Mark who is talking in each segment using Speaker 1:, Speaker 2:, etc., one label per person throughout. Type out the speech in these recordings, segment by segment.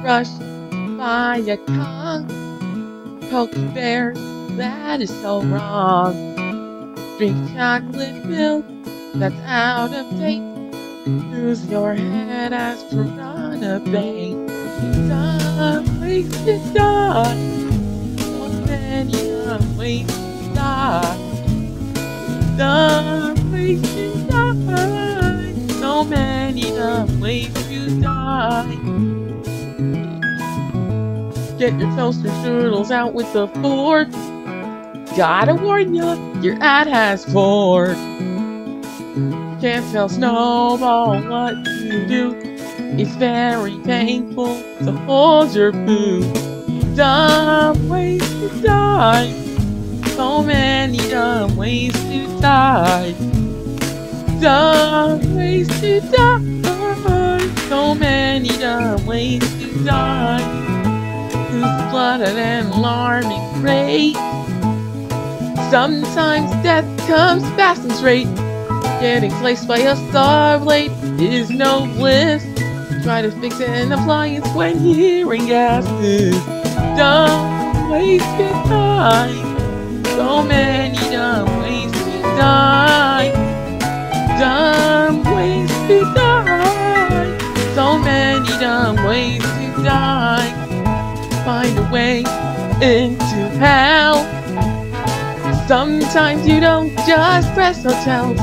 Speaker 1: crushed by a conch. Poke bear, that is so wrong. Drink chocolate milk, that's out of date. Lose your head as piranha bait. Some ways to die. So many die. Dumb ways to die. So many ways to die. Get your toaster strudels out with the fork. Gotta warn ya, your ad has fork. Can't tell Snowball what to do. It's very painful to hold your food. Dumb ways to die. So many dumb ways to die. Dumb ways to die. So many dumb ways to die. Who's blood at an alarming rate? Sometimes death comes fast and straight. Getting sliced by a star blade is no bliss. Try to fix an appliance when hearing gases. Dumb ways to die. So many dumb ways to die. Dumb ways to die. So many dumb ways to die. Find a way into hell. Sometimes you don't just press hotels.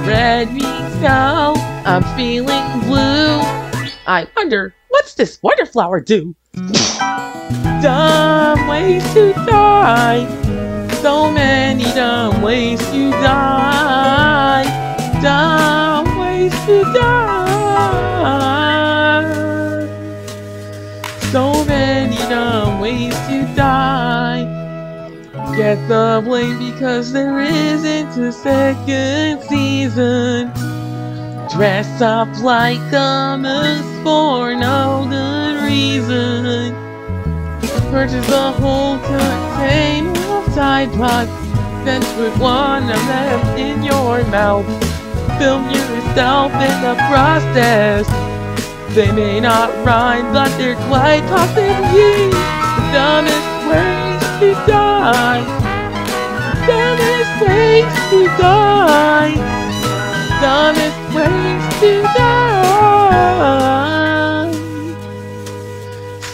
Speaker 1: Red means no, I'm feeling blue. I wonder, what's this water flower do? dumb ways to die. So many dumb ways to die. Ways to die. Get the blame because there isn't a second season. Dress up like a moose for no good reason. Purchase a whole container of Tide Pods, then put one of them in your mouth. Film yourself in the process. They may not rhyme, but they're quite possibly the dumbest ways to die. Dumbest ways to die. Dumbest ways to die.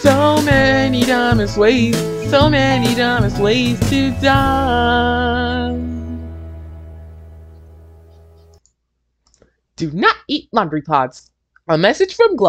Speaker 1: So many dumbest ways, so many dumbest ways to die. Do not eat laundry pods. A message from Glow.